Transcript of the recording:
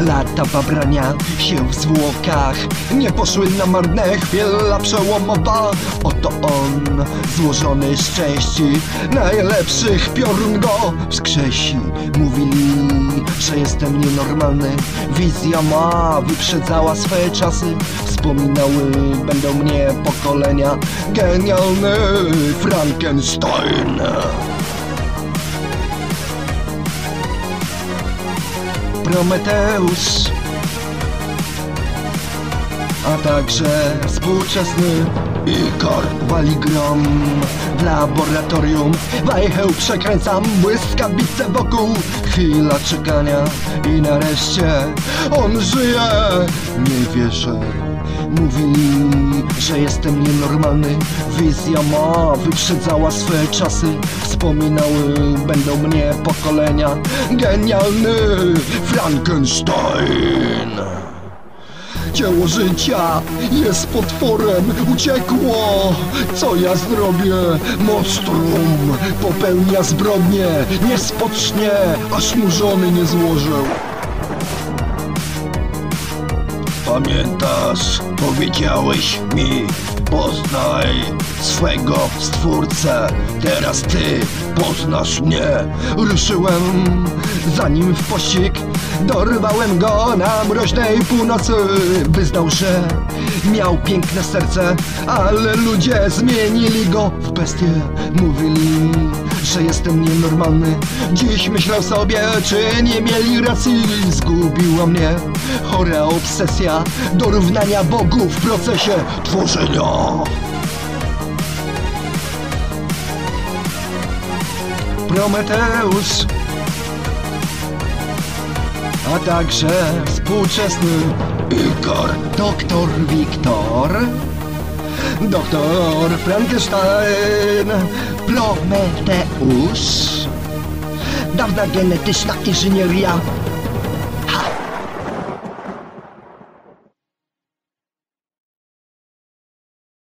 Lata babrania się w zwłokach. Nie poszły na marne chwila przełomowa. Oto on, złożony z części Najlepszych piorun go wskrzesi. Mówili, że jestem nienormalny. Wizja ma, wyprzedzała swe czasy. Wspominały będą mnie pokolenia. Genialny Frankenstein Prometeusz a także współczesny Igor Waligrom. W laboratorium wajchę przekręcam błyskawice wokół. Chwila czekania i nareszcie on żyje. Nie wierzę. Mówili, że jestem nienormalny. Wizja ma, wyprzedzała swe czasy. Wspominały będą mnie pokolenia. Genialny Frankenstein. Dzieło życia jest potworem, uciekło. Co ja zrobię? Monstrum popełnia zbrodnie. Nie spocznie, aż mu żony nie złożę. Pamiętasz, powiedziałeś mi Poznaj swego stwórcę. Teraz ty poznasz mnie. Ruszyłem za nim w pościg Dorwałem go na mroźnej północy. Wyznał, że miał piękne serce Ale ludzie zmienili go w bestię. Mówili, że jestem nienormalny. Dziś myślał sobie, czy nie mieli racji. Zgubiła mnie chora obsesja Dorównania Bogu w procesie tworzenia. Prometeusz a także współczesny Igor, doktor Wiktor, doktor Frankenstein, Prometeusz, dawna genetyczna inżynieria